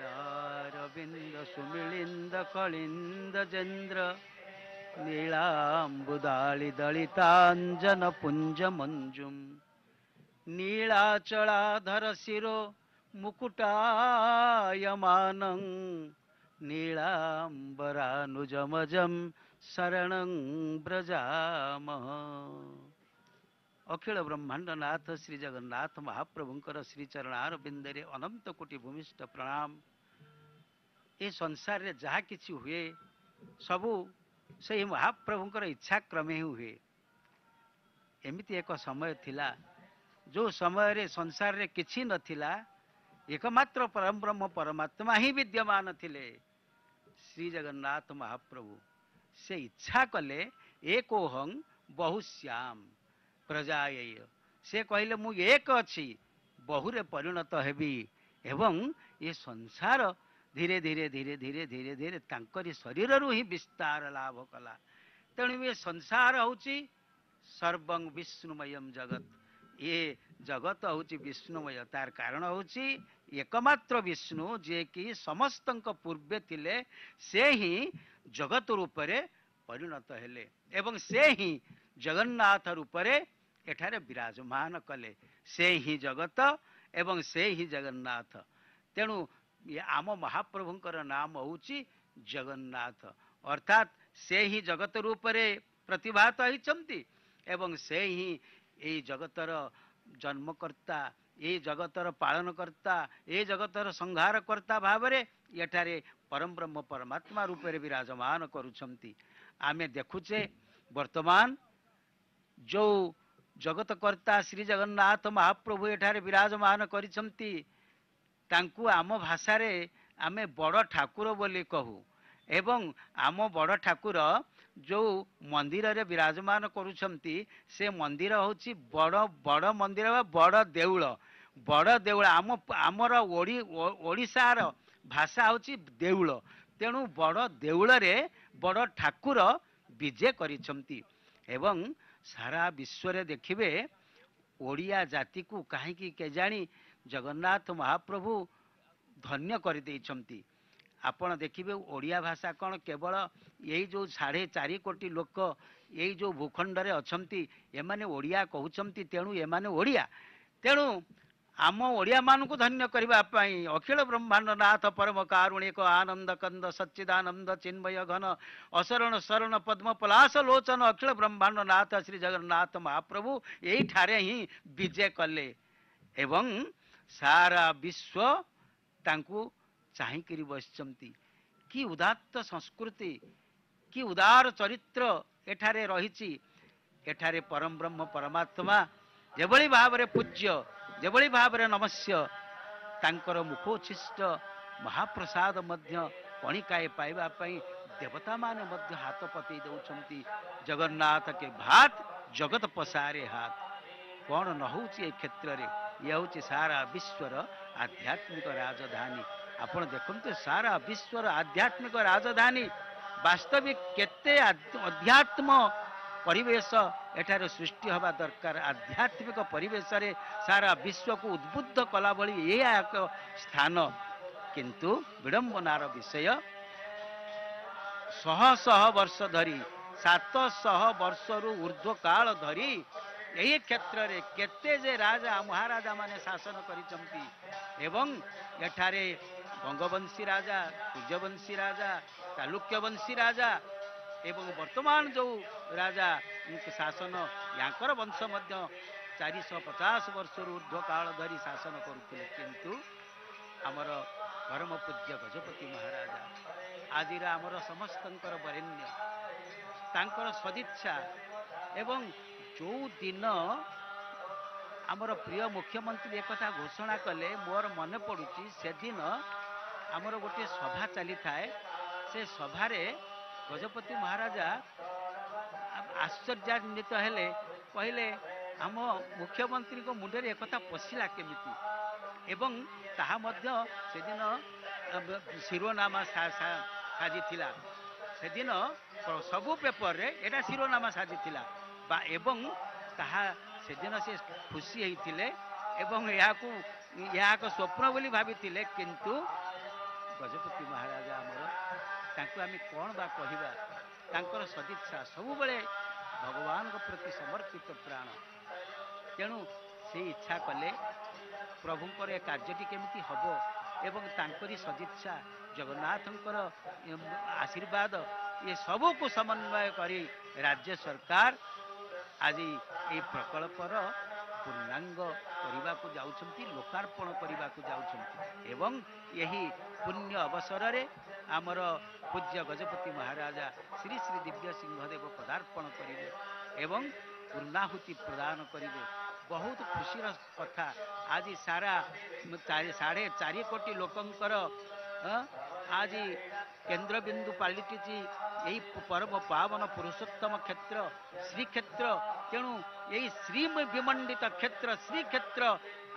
ನೀಲಾರವಿಂದ ಸುಮಿಳಿಂದ ಕಳಿಂದ ಚಂದ್ರ ನೀಳಾಂಬುದಾಳಿ ದಳಿತಾಂಜನ ಪುಂಜ ಮಂಜುಂ ನೀಳಾಚಳಾಧರ ಶಿರೋ ಮುಕುಟಾಯಮಾನಂ नीलाम्बरानुजमजं शरणं व्रजामः अखिल ब्रह्माण्डनाथ श्री जगन्नाथ महाप्रभुଙ୍କର ଶ୍ରୀ ଚରଣାର ବିନ୍ଦରେ ଅନନ୍ତ କୋଟି ଭୂମିଷ୍ଠ ପ୍ରଣାମ ଏ ସଂସାରରେ ଯାହା କିଛି ହୁଏ ସବୁ ସେହି ମହାପ୍ରଭୁଙ୍କର ଇଚ୍ଛାକ୍ରମେ ହିଁ ହୁଏ ଏମିତି ଏକ ସମୟ ଥିଲା ଯେଉଁ ସମୟରେ ସଂସାରରେ କିଛି ନଥିଲା ଏକମାତ୍ର ପରମ ବ୍ରହ୍ମ ପରମାତ୍ମା ହିଁ ବିଦ୍ୟମାନ ଥିଲେ ଶ୍ରୀ ଜଗନ୍ନାଥ ମହାପ୍ରଭୁ ସେ ଇଚ୍ଛା କଲେ ଏକୋହଂ ବହୁଶ୍ୟାମ ପ୍ରଜାୟ ସେ କହିଲେ ମୁଁ ଏକ ଅଛି ବହୁରେ ପରିଣତ ହେବି ଏବଂ ଏ ସଂସାର ଧୀରେ ଧୀରେ ଧୀରେ ଧୀରେ ଧୀରେ ଧୀରେ ତାଙ୍କରି ଶରୀରରୁ ହିଁ ବିସ୍ତାର ଲାଭ କଲା। ତେଣୁ ଏ ସଂସାର ହେଉଛି ସର୍ବଂ ବିଷ୍ଣୁମୟମ୍ ଜଗତ। ଏ ଜଗତ ହେଉଛି ବିଷ୍ଣୁମୟ। ତାର କାରଣ ହେଉଛି ଏକମାତ୍ର ବିଷ୍ଣୁ ଯିଏକି ସମସ୍ତଙ୍କ ପୂର୍ବେ ଥିଲେ ସେ ହିଁ ଜଗତ ରୂପରେ ପରିଣତ ହେଲେ ଏବଂ ସେ ହିଁ ଜଗନ୍ନାଥ ରୂପରେ ଏଠାରେ ବିରାଜମାନ କଲେ ସେ ହିଁ ଜଗତ ଏବଂ ସେ ହିଁ ଜଗନ୍ନାଥ ତେଣୁ ଇଏ ଆମ ମହାପ୍ରଭୁଙ୍କର ନାମ ହେଉଛି ଜଗନ୍ନାଥ ଅର୍ଥାତ୍ ସେ ହିଁ ଜଗତ ରୂପରେ ପ୍ରତିଭାତ ହେଇଛନ୍ତି ଏବଂ ସେ ହିଁ ଏଇ ଜଗତର ଜନ୍ମକର୍ତ୍ତା ଏଇ ଜଗତର ପାଳନକର୍ତ୍ତା ଏଇ ଜଗତର ସଂହାରକର୍ତ୍ତା ଭାବରେ ଏଠାରେ ପରମବ୍ରହ୍ମ ପରମାତ୍ମା ରୂପରେ ବିରାଜମାନ କରୁଛନ୍ତି। ଆମେ ଦେଖୁଛେ ବର୍ତ୍ତମାନ ଯୋଉ ଜଗତକର୍ତ୍ତା ଶ୍ରୀ ଜଗନ୍ନାଥ ମହାପ୍ରଭୁ ଏଠାରେ ବିରାଜମାନ କରିଛନ୍ତି ତାଙ୍କୁ ଆମ ଭାଷାରେ ଆମେ ବଡ଼ ଠାକୁର ବୋଲି କହୁ ଏବଂ ଆମ ବଡ଼ ଠାକୁର ଯୋଉ ମନ୍ଦିରରେ ବିରାଜମାନ କରୁଛନ୍ତି ସେ ମନ୍ଦିର ହେଉଛି ବଡ଼ ବଡ଼ ମନ୍ଦିର ବା ବଡ଼ ଦେଉଳ। ବଡ଼ ଦେଉଳ। ଆମ ଆମର ଓଡ଼ି ଓଡ଼ିଶାର ଭାଷା ହେଉଛି ଦେଉଳ। ତେଣୁ ବଡ଼ ଦେଉଳରେ ବଡ଼ ଠାକୁର ବିଜେ କରିଛନ୍ତି ଏବଂ ସାରା ବିଶ୍ୱରେ ଦେଖିବେ ଓଡ଼ିଆ ଜାତିକୁ କାହିଁକି କେଜାଣି ଜଗନ୍ନାଥ ମହାପ୍ରଭୁ ଧନ୍ୟ କରିଦେଇଛନ୍ତି। ଆପଣ ଦେଖିବେ ଓଡ଼ିଆ ଭାଷା କ'ଣ କେବଳ ଏଇ ଯେଉଁ ସାଢ଼େ ଚାରି କୋଟି ଲୋକ ଏଇ ଯେଉଁ ଭୂଖଣ୍ଡରେ ଅଛନ୍ତି ଏମାନେ ଓଡ଼ିଆ କହୁଛନ୍ତି ତେଣୁ ଏମାନେ ଓଡ଼ିଆ। ତେଣୁ ଆମ ଓଡ଼ିଆମାନଙ୍କୁ ଧନ୍ୟ କରିବା ପାଇଁ ଅଖିଳ ବ୍ରହ୍ମାଣ୍ଡ ନାଥ ପରମ କାରୁଣିକ ଆନନ୍ଦ କନ୍ଦ ସଚ୍ଚିଦାନନ୍ଦ ଚିନ୍ମୟ ଘନ ଅଶରଣ ଶରଣ ପଦ୍ମ ପଲାଶ ଲୋଚନ ଅଖିଳ ବ୍ରହ୍ମାଣ୍ଡ ନାଥ ଶ୍ରୀ ଜଗନ୍ନାଥ ମହାପ୍ରଭୁ ଏଇଠାରେ ହିଁ ବିଜେ କଲେ ଏବଂ ସାରା ବିଶ୍ୱ ତାଙ୍କୁ ଚାହିଁକିରି ବସିଛନ୍ତି। କି ଉଦାତ୍ତ ସଂସ୍କୃତି କି ଉଦାର ଚରିତ୍ର ଏଠାରେ ରହିଛି। ଏଠାରେ ପରମ ବ୍ରହ୍ମ ପରମାତ୍ମା ଯେଭଳି ଭାବରେ ପୂଜ୍ୟ ଯେଭଳି ଭାବରେ ନମସ୍ୟ ତାଙ୍କର ମୁଖୋଚ୍ଛିଷ୍ଟ ମହାପ୍ରସାଦ ମଧ୍ୟ କଣିକାଏ ପାଇବା ପାଇଁ ଦେବତାମାନେ ମଧ୍ୟ ହାତ ପତେଇ ଦେଉଛନ୍ତି। ଜଗନ୍ନାଥ କେ ଭାତ ଜଗତ ପସାରେ ହାତ। କ'ଣ ନ ହେଉଛି ଏ କ୍ଷେତ୍ରରେ? ଇଏ ହେଉଛି ସାରା ବିଶ୍ୱର ଆଧ୍ୟାତ୍ମିକ ରାଜଧାନୀ। ଆପଣ ଦେଖନ୍ତୁ ସାରା ବିଶ୍ୱର ଆଧ୍ୟାତ୍ମିକ ରାଜଧାନୀ। ବାସ୍ତବିକ କେତେ ଅଧ୍ୟାତ୍ମ ପରିବେଶ ଏଠାରେ ସୃଷ୍ଟି ହେବା ଦରକାର। ଆଧ୍ୟାତ୍ମିକ ପରିବେଶରେ ସାରା ବିଶ୍ୱକୁ ଉଦ୍ବୁଦ୍ଧ କଲା ଭଳି ଏହା ଏକ ସ୍ଥାନ। କିନ୍ତୁ ବିଡ଼ମ୍ବନାର ବିଷୟ ଶହ ଶହ ବର୍ଷ ଧରି ସାତଶହ ବର୍ଷରୁ ଉର୍ଦ୍ଧ୍ୱ କାଳ ଧରି ଏହି କ୍ଷେତ୍ରରେ କେତେ ଯେ ରାଜା ମହାରାଜା ମାନେ ଶାସନ କରିଛନ୍ତି ଏବଂ ଏଠାରେ ଗଙ୍ଗବଂଶୀ ରାଜା ସୂର୍ଯ୍ୟବଂଶୀ ରାଜା ଚାଲୁକ୍ୟବଂଶୀ ରାଜା ଏବଂ ବର୍ତ୍ତମାନ ଯେଉଁ ରାଜା ଶାସନ ୟାଙ୍କର ବଂଶ ମଧ୍ୟ ଚାରିଶହ ପଚାଶ ବର୍ଷରୁ ଉର୍ଦ୍ଧ୍ୱ କାଳ ଧରି ଶାସନ କରୁଥିଲେ। କିନ୍ତୁ ଆମର ପରମ ପୂଜ୍ୟ ଗଜପତି ମହାରାଜା ଆଜିର ଆମର ସମସ୍ତଙ୍କର ବରେଣ୍ୟ ତାଙ୍କର ସଦିଚ୍ଛା ଏବଂ ଯେଉଁ ଦିନ ଆମର ପ୍ରିୟ ମୁଖ୍ୟମନ୍ତ୍ରୀ ଏକଥା ଘୋଷଣା କଲେ ମୋର ମନେ ପଡ଼ୁଛି ସେଦିନ ଆମର ଗୋଟିଏ ସଭା ଚାଲିଥାଏ। ସେ ସଭାରେ ଗଜପତି ମହାରାଜା ଆଶ୍ଚର୍ଯ୍ୟାନ୍ୱିତ ହେଲେ କହିଲେ ଆମ ମୁଖ୍ୟମନ୍ତ୍ରୀଙ୍କ ମୁଣ୍ଡରେ ଏକଥା ପଶିଲା କେମିତି? ଏବଂ ତାହା ମଧ୍ୟ ସେଦିନ ଶିରୋନାମା ସାଜିଥିଲା। ସେଦିନ ସବୁ ପେପରରେ ଏଇଟା ଶିରୋନାମା ସାଜିଥିଲା। ବା ଏବଂ ତାହା ସେଦିନ ସେ ଖୁସି ହେଇଥିଲେ ଏବଂ ଏହାକୁ ଏହା ଏକ ସ୍ୱପ୍ନ ବୋଲି ଭାବିଥିଲେ। କିନ୍ତୁ ଗଜପତି ମହାରାଜା ଆମର ତାଙ୍କୁ ଆମେ କ'ଣ ବା କହିବା? ତାଙ୍କର ସଦିଚ୍ଛା ସବୁବେଳେ ଭଗବାନଙ୍କ ପ୍ରତି ସମର୍ପିତ ପ୍ରାଣ। ତେଣୁ ସେ ଇଚ୍ଛା କଲେ ପ୍ରଭୁଙ୍କର ଏ କାର୍ଯ୍ୟଟି କେମିତି ହେବ ଏବଂ ତାଙ୍କରି ସଦିଚ୍ଛା ଜଗନ୍ନାଥଙ୍କର ଆଶୀର୍ବାଦ ଏ ସବୁକୁ ସମନ୍ୱୟ କରି ରାଜ୍ୟ ସରକାର ଆଜି ଏହି ପ୍ରକଳ୍ପର ପୂର୍ଣ୍ଣାଙ୍ଗ କରିବାକୁ ଯାଉଛନ୍ତି ଲୋକାର୍ପଣ କରିବାକୁ ଯାଉଛନ୍ତି। ଏବଂ ଏହି ପୁଣ୍ୟ ଅବସରରେ ଆମର ପୂଜ୍ୟ ଗଜପତି ମହାରାଜା ଶ୍ରୀ ଶ୍ରୀ ଦିବ୍ୟ ସିଂହଦେବ ପଦାର୍ପଣ କରିବେ ଏବଂ ପୂର୍ଣ୍ଣାହୁତି ପ୍ରଦାନ କରିବେ। ବହୁତ ଖୁସିର କଥା। ଆଜି ସାରା ସାଢ଼େ ଚାରି କୋଟି ଲୋକଙ୍କର ଆଜି କେନ୍ଦ୍ରବିନ୍ଦୁ ପାଲିଟିଛି ଏହି ପରମ ପାବନ ପୁରୁଷୋତ୍ତମ କ୍ଷେତ୍ର ଶ୍ରୀକ୍ଷେତ୍ର ତେଣୁ ଏହି ଶ୍ରୀ ବିମଣ୍ଡିତ କ୍ଷେତ୍ର ଶ୍ରୀକ୍ଷେତ୍ର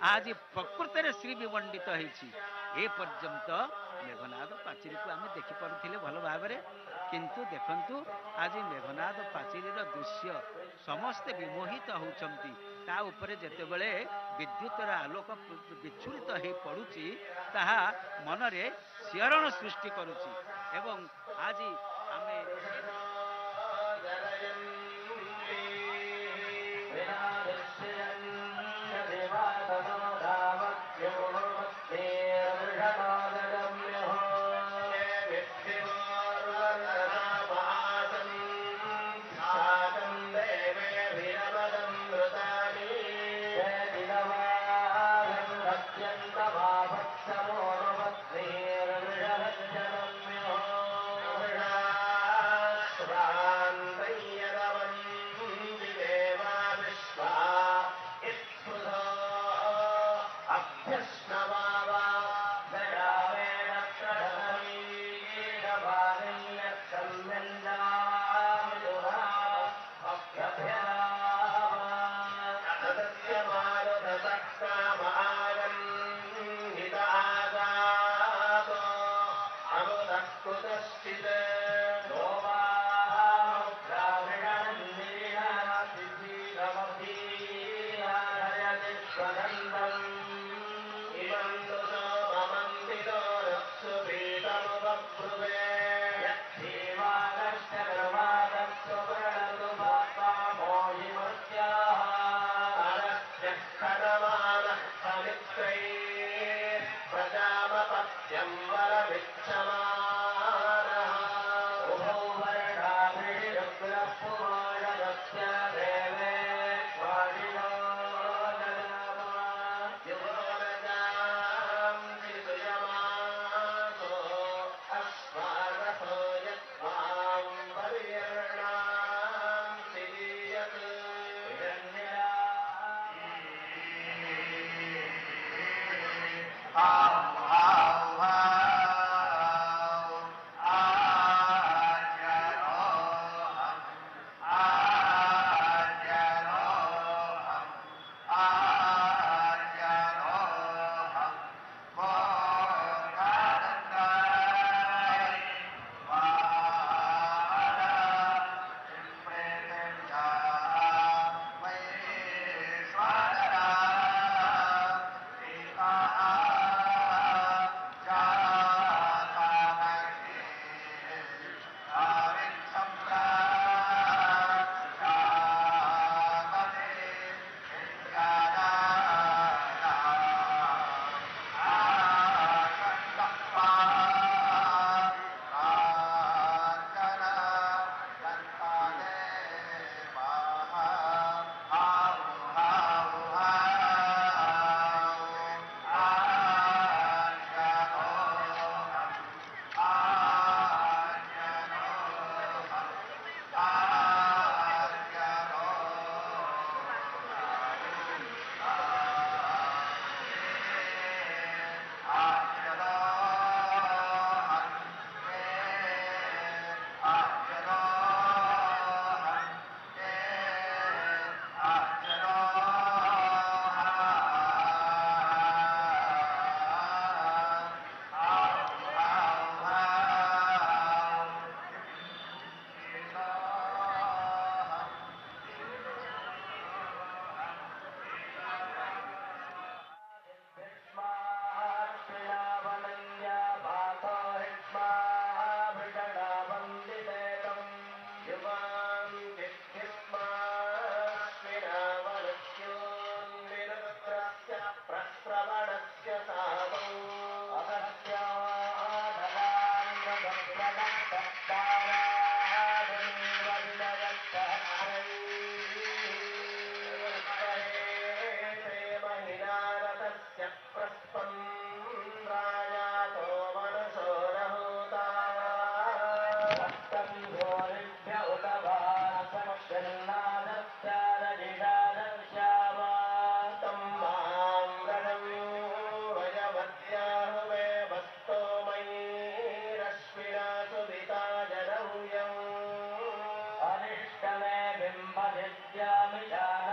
ଆଜି ପ୍ରକୃତରେ ଶ୍ରୀ ବିମଣ୍ଡିତ ହେଇଛି ଏ ପର୍ଯ୍ୟନ୍ତ ମେଘନାଦ ପାଚେରୀକୁ ଆମେ ଦେଖିପାରୁଥିଲେ ଭଲ ଭାବରେ କିନ୍ତୁ ଦେଖନ୍ତୁ ଆଜି ମେଘନାଦ ପାଚେରୀର ଦୃଶ୍ୟ ସମସ୍ତେ ବିମୋହିତ ହେଉଛନ୍ତି ତା ଉପରେ ଯେତେବେଳେ ବିଦ୍ୟୁତର ଆଲୋକ ବିଚ୍ଛୁରିତ ହେଇ ପଡ଼ୁଛି ତାହା ମନରେ ଶିହରଣ ସୃଷ୍ଟି କରୁଛି ଏବଂ ଆଜି ଆମେ मा it's crazy. ्यामिता